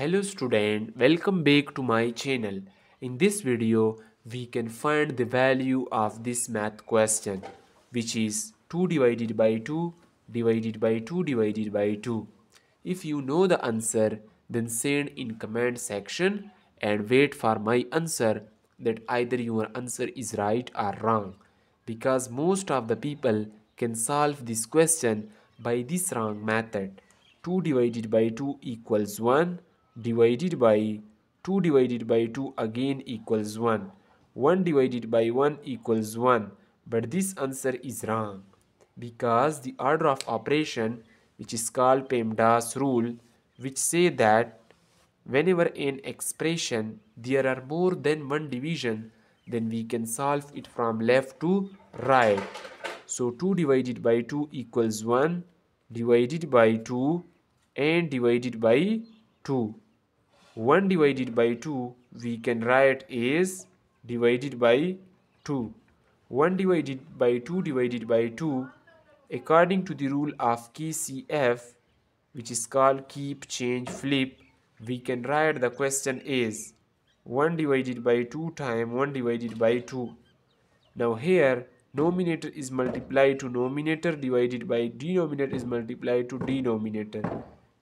Hello student, welcome back to my channel. In this video, we can find the value of this math question which is 2 divided by 2 divided by 2 divided by 2. If you know the answer, then send in comment section and wait for my answer that either your answer is right or wrong because most of the people can solve this question by this wrong method 2 divided by 2 equals 1 divided by 2 divided by 2 again equals 1 1 divided by 1 equals 1 but this answer is wrong. Because the order of operation which is called PEMDAS rule which say that whenever an expression there are more than one division then we can solve it from left to right. So 2 divided by 2 equals 1 divided by 2 and divided by 2 1 divided by 2 we can write is divided by 2 1 divided by 2 divided by 2 according to the rule of KCF which is called keep change flip we can write the question is 1 divided by 2 times 1 divided by 2 now here numerator is multiplied to numerator divided by denominator is multiplied to denominator.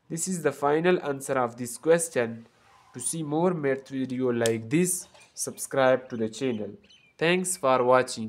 This is the final answer of this question to see more math video like this subscribe to the channel. Thanks for watching